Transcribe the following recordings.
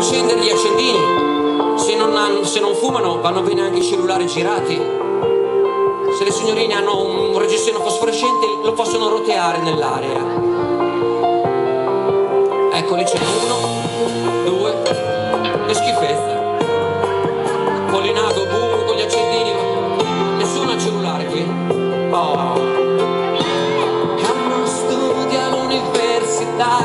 accendere gli accendini. Se non, hanno- se non fumano vanno bene anche i cellulari girati. Se le signorine hanno un reggiseno fosforescente lo possono roteare nell'aria. Ecco lì c'è uno, due, che schifezza. Polinago, bu, con gli accendini. Nessuno ha il cellulare qui. Oh. Hanno studia all'università,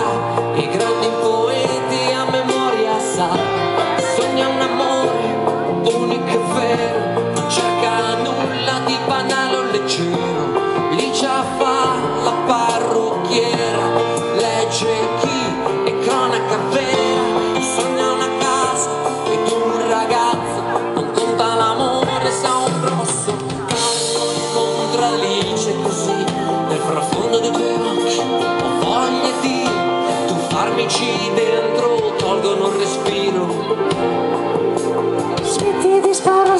voglia di tuffarmici dentro, tolgono il respiro. Smetti di sparare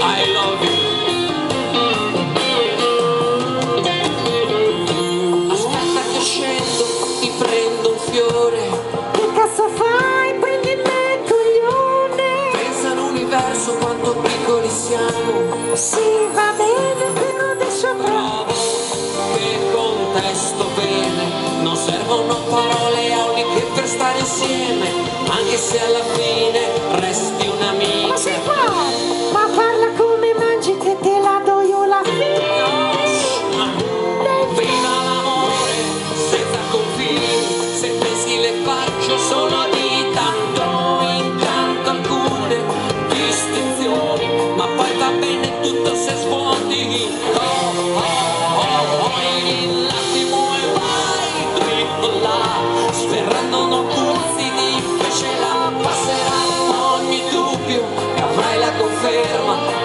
I love you. Contesto bene. Non servono parole auliche per stare insieme. Anche se alla fine resti si fa? Ma parla come mangi che te la do io la Viva l'amore senza confini, se pensi le faccio solo di tanto in tanto alcune distinzioni, ma poi va bene tutto se svuoti.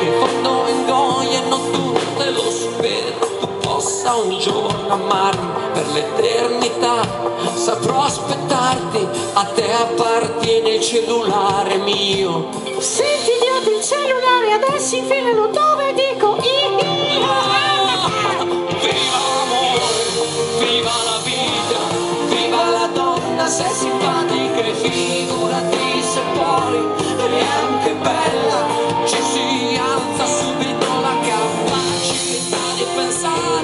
In fondo ingoiano tutte lo spero. Tu possa un giorno amarmi per l'eternità. Saprò aspettarti a te appartiene il cellulare mio. Senti idiota il cellulare adesso infilano dove dico io. viva l'amore viva la vita viva la donna se è simpatica e figurati se poi è anche bella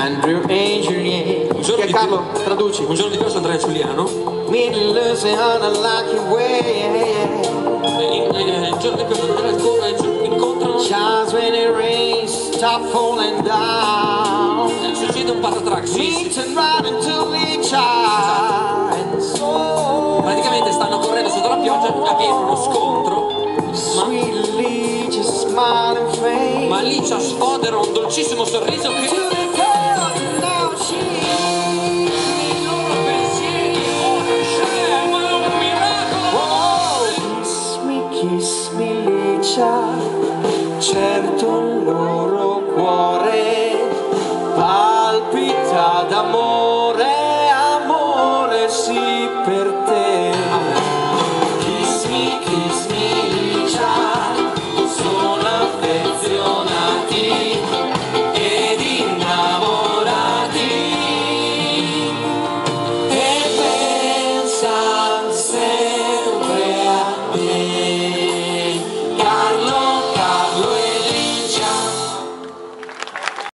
Andrew Angel, yeah. Un giorno Che Carlo, più- traduci. Un giorno di più su Andrea Giuliano. Me losing on a lucky way, yeah, yeah. eh, eh, Il giorno di più su Andrea Giuliano incontrano. Chance when it rains, stop falling down. Succede un patatrack. Meet and ride until. And so, Praticamente stanno correndo sotto la pioggia, avviene uno scontro. Ma, ma lì ci sfodera un dolcissimo sorriso che Me, Licia, certo il loro cuore palpita d'amore.